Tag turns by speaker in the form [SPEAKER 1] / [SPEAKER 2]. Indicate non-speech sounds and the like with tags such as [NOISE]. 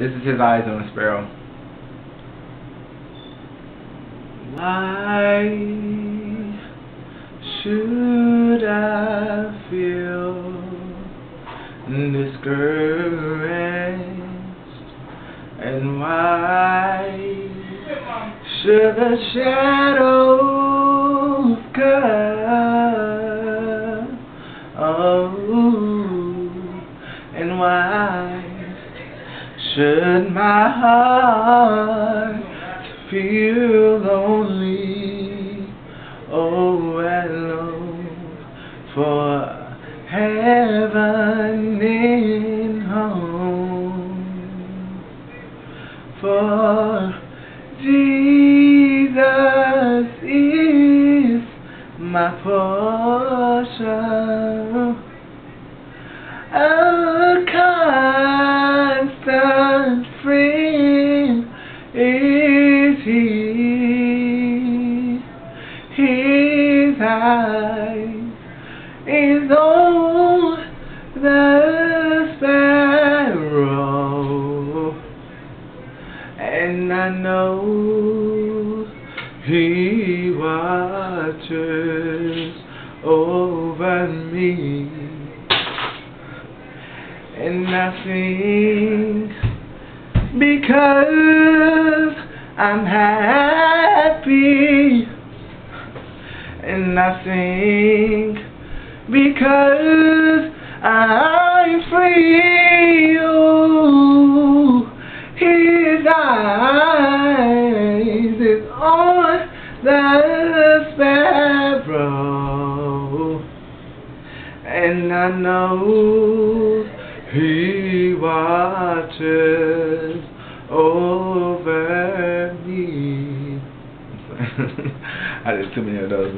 [SPEAKER 1] This is his eyes on a sparrow. Why should I feel discouraged? And why should the shadows come? Oh, and why should my heart feel lonely, oh, alone for heaven in home? For Jesus is my portion. Constant friend is He. His eyes is on the sparrow, and I know He watches over me. And I think because I'm happy, and I think because I'm free, oh, His eyes is on the sparrow, and I know he watches over me. [LAUGHS] I did too many of those.